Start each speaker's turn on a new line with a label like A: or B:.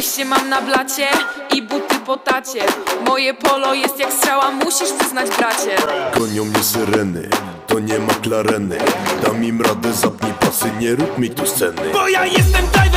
A: Liście mam na blacie i buty po tacie. Moje polo jest jak strzała, musisz przyznać bracie.
B: Gonią mnie syreny, to nie ma klareny. Dam im radę, zapnij pasy, nie rób mi tu sceny.
C: Bo ja jestem driver,